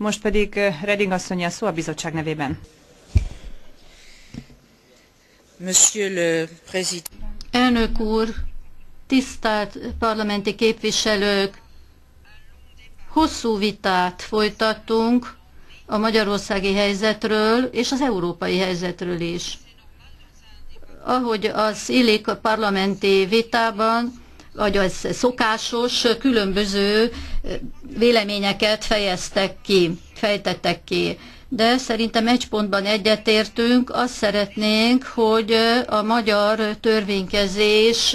Most pedig Reding asszony a szó a bizottság nevében. Monsieur le Président. Elnök úr, tisztelt parlamenti képviselők, hosszú vitát folytattunk a magyarországi helyzetről és az európai helyzetről is. Ahogy az illik a parlamenti vitában, vagy az szokásos, különböző véleményeket fejeztek ki, fejtettek ki. De szerintem egy pontban egyetértünk, azt szeretnénk, hogy a magyar törvénykezés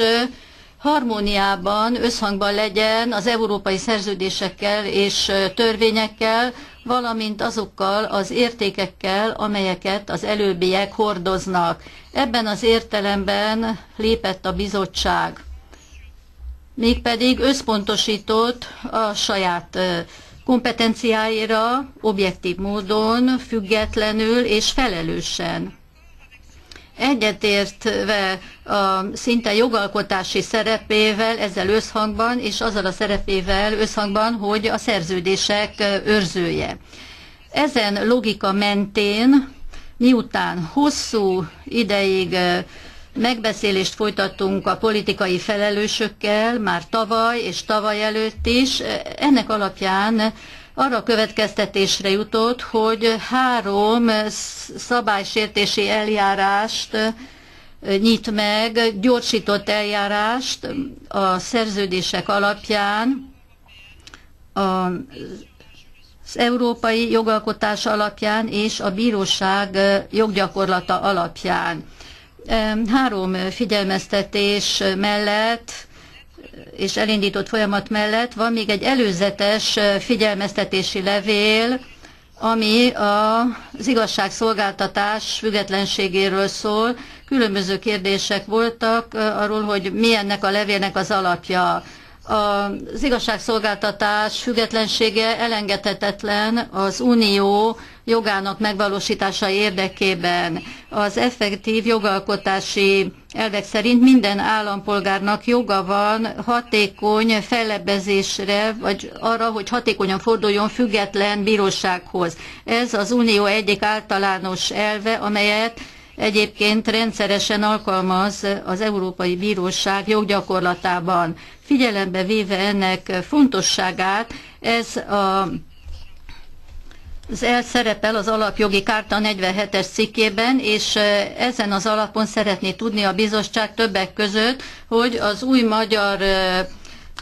harmóniában, összhangban legyen az európai szerződésekkel és törvényekkel, valamint azokkal az értékekkel, amelyeket az előbbiek hordoznak. Ebben az értelemben lépett a bizottság. Mégpedig összpontosított a saját kompetenciáira objektív módon, függetlenül és felelősen egyetértve a szinte jogalkotási szerepével ezzel összhangban, és azzal a szerepével összhangban, hogy a szerződések őrzője. Ezen logika mentén, miután hosszú ideig megbeszélést folytattunk a politikai felelősökkel, már tavaly és tavaly előtt is, ennek alapján arra a következtetésre jutott, hogy három szabálysértési eljárást nyit meg, gyorsított eljárást a szerződések alapján, az európai jogalkotás alapján és a bíróság joggyakorlata alapján. Három figyelmeztetés mellett és elindított folyamat mellett van még egy előzetes figyelmeztetési levél, ami az igazságszolgáltatás függetlenségéről szól. Különböző kérdések voltak arról, hogy mi ennek a levélnek az alapja az igazságszolgáltatás függetlensége elengedhetetlen az unió jogának megvalósítása érdekében. Az effektív jogalkotási elvek szerint minden állampolgárnak joga van hatékony fellebbezésre, vagy arra, hogy hatékonyan forduljon független bírósághoz. Ez az unió egyik általános elve, amelyet egyébként rendszeresen alkalmaz az Európai Bíróság joggyakorlatában. Figyelembe véve ennek fontosságát, ez a az el szerepel az alapjogi kárta 47-es cikkében, és ezen az alapon szeretné tudni a bizottság többek között, hogy az új magyar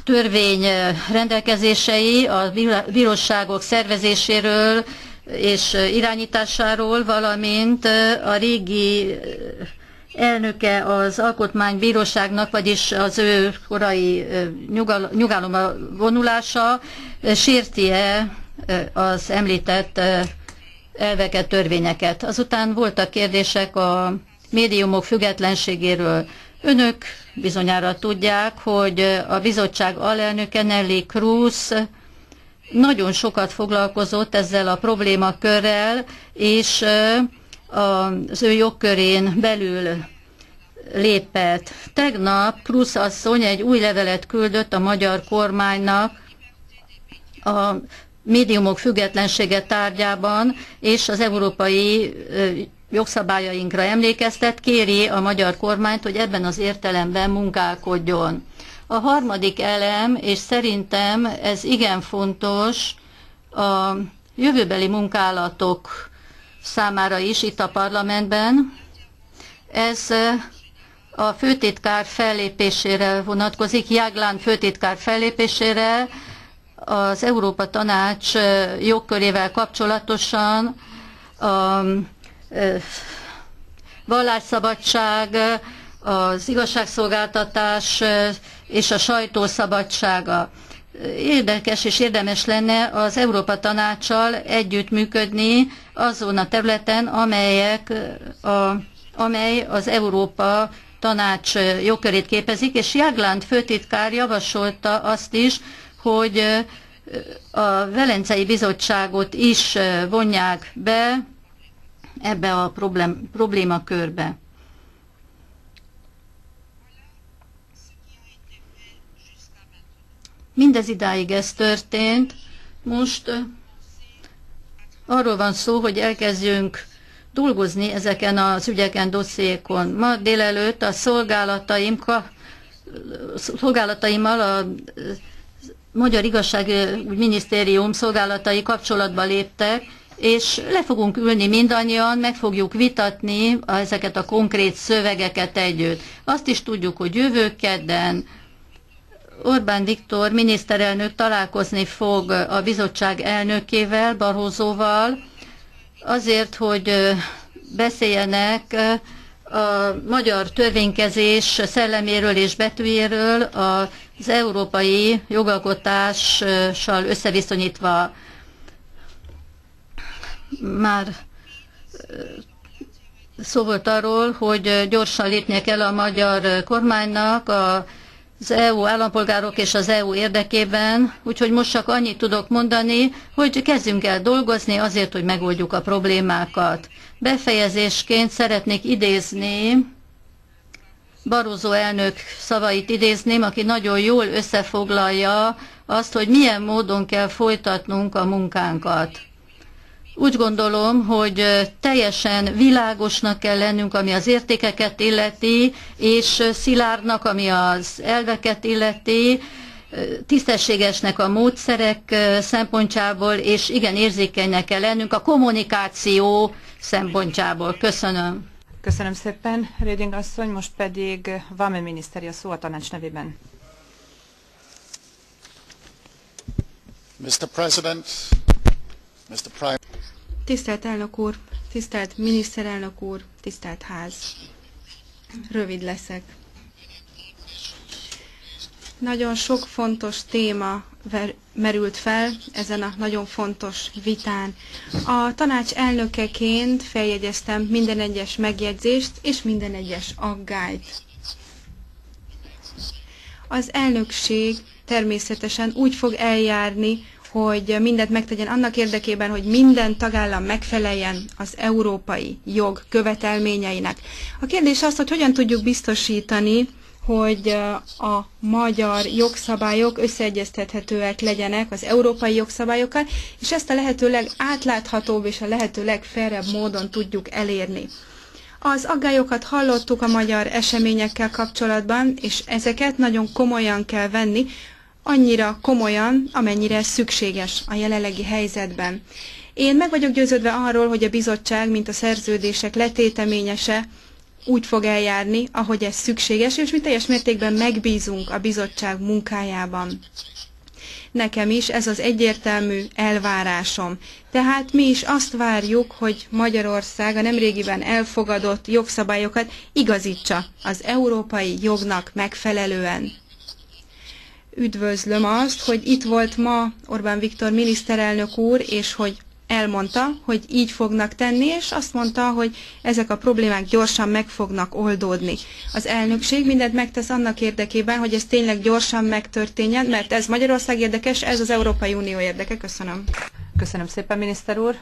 törvény rendelkezései a bíróságok szervezéséről és irányításáról, valamint a régi elnöke az alkotmánybíróságnak, vagyis az ő korai nyugalomba vonulása sérti-e az említett elveket, törvényeket. Azután voltak kérdések a médiumok függetlenségéről. Önök bizonyára tudják, hogy a bizottság alelnöke Nelly Cruz nagyon sokat foglalkozott ezzel a problémakörrel, és az ő jogkörén belül lépett. Tegnap Krusz asszony egy új levelet küldött a magyar kormánynak a médiumok függetlensége tárgyában, és az európai jogszabályainkra emlékeztet, kéri a magyar kormányt, hogy ebben az értelemben munkálkodjon. A harmadik elem, és szerintem ez igen fontos, a jövőbeli munkálatok számára is itt a parlamentben. Ez a főtitkár fellépésére vonatkozik, Jáglán főtitkár fellépésére, az Európa Tanács jogkörével kapcsolatosan a vallásszabadság, az igazságszolgáltatás és a sajtó szabadsága. Érdekes és érdemes lenne az Európa Tanácssal együttműködni azon a területen, amelyek a, amely az Európa Tanács jogkörét képezik, és Jagland főtitkár javasolta azt is, hogy a Velencei Bizottságot is vonják be ebbe a problém, problémakörbe. Mindez idáig ez történt. Most arról van szó, hogy elkezdjünk dolgozni ezeken az ügyeken, dossziékon. Ma délelőtt a szolgálataim, szolgálataimmal a Magyar Igazságügyminisztérium szolgálatai kapcsolatba léptek, és le fogunk ülni mindannyian, meg fogjuk vitatni ezeket a konkrét szövegeket együtt. Azt is tudjuk, hogy jövő kedden Orbán Viktor miniszterelnök találkozni fog a bizottság elnökével, Barhozóval, azért, hogy beszéljenek a magyar törvénykezés szelleméről és betűjéről az európai jogalkotással összeviszonyítva már szó volt arról, hogy gyorsan lépnie kell a magyar kormánynak az EU állampolgárok és az EU érdekében, úgyhogy most csak annyit tudok mondani, hogy kezdjünk el dolgozni azért, hogy megoldjuk a problémákat. Befejezésként szeretnék idézni, Barozó elnök szavait idézném, aki nagyon jól összefoglalja azt, hogy milyen módon kell folytatnunk a munkánkat. Úgy gondolom, hogy teljesen világosnak kell lennünk, ami az értékeket illeti, és szilárdnak, ami az elveket illeti, tisztességesnek a módszerek szempontjából, és igen érzékenynek kell lennünk a kommunikáció szempontjából. Köszönöm. Köszönöm szépen, Reding asszony, most pedig Vame miniszteri a szó a tanács nevében. Mr. President, Mr. Prime Tisztelt elnök úr, tisztelt miniszterelnök úr, tisztelt ház. Rövid leszek. Nagyon sok fontos téma merült fel ezen a nagyon fontos vitán. A tanács elnökeként feljegyeztem minden egyes megjegyzést és minden egyes aggályt. Az elnökség természetesen úgy fog eljárni, hogy mindent megtegyen annak érdekében, hogy minden tagállam megfeleljen az európai jog követelményeinek. A kérdés az, hogy hogyan tudjuk biztosítani, hogy a magyar jogszabályok összeegyeztethetőek legyenek az európai jogszabályokkal, és ezt a lehetőleg átláthatóbb és a lehető legfelrebb módon tudjuk elérni. Az aggályokat hallottuk a magyar eseményekkel kapcsolatban, és ezeket nagyon komolyan kell venni, annyira komolyan, amennyire szükséges a jelenlegi helyzetben. Én meg vagyok győződve arról, hogy a bizottság, mint a szerződések letéteményese, úgy fog eljárni, ahogy ez szükséges, és mi teljes mértékben megbízunk a bizottság munkájában. Nekem is ez az egyértelmű elvárásom. Tehát mi is azt várjuk, hogy Magyarország a nemrégiben elfogadott jogszabályokat igazítsa az európai jognak megfelelően. Üdvözlöm azt, hogy itt volt ma Orbán Viktor miniszterelnök úr, és hogy elmondta, hogy így fognak tenni, és azt mondta, hogy ezek a problémák gyorsan meg fognak oldódni. Az elnökség mindent megtesz annak érdekében, hogy ez tényleg gyorsan megtörténjen, mert ez Magyarország érdekes, ez az Európai Unió érdeke. Köszönöm. Köszönöm szépen, miniszter úr.